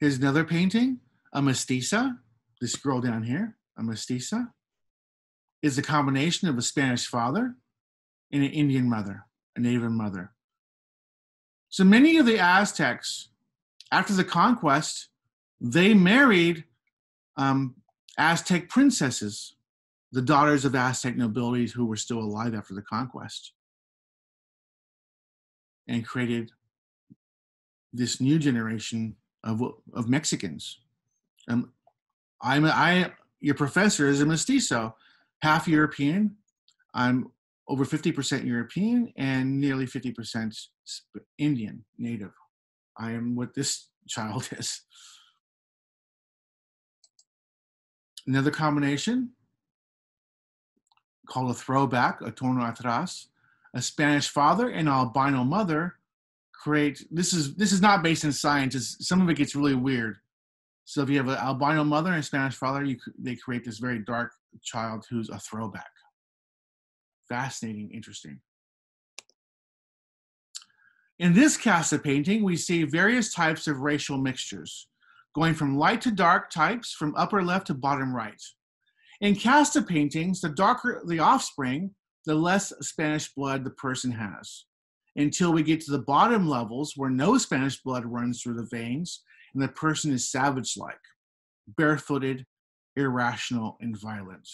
Here's another painting, a mestiza this girl down here, a mestiza, is a combination of a Spanish father and an Indian mother, a native mother. So many of the Aztecs, after the conquest, they married um, Aztec princesses, the daughters of Aztec nobilities who were still alive after the conquest, and created this new generation of, of Mexicans. Um, I'm I your professor is a mestizo, half European. I'm over 50% European and nearly 50% Indian native. I am what this child is. Another combination called a throwback, a torno atrás, a Spanish father and albino mother create this is this is not based in science it's, some of it gets really weird so if you have an albino mother and a spanish father you they create this very dark child who's a throwback. Fascinating interesting. In this casta painting we see various types of racial mixtures going from light to dark types from upper left to bottom right. In casta paintings the darker the offspring the less spanish blood the person has. Until we get to the bottom levels where no Spanish blood runs through the veins and the person is savage like, barefooted, irrational, and violent.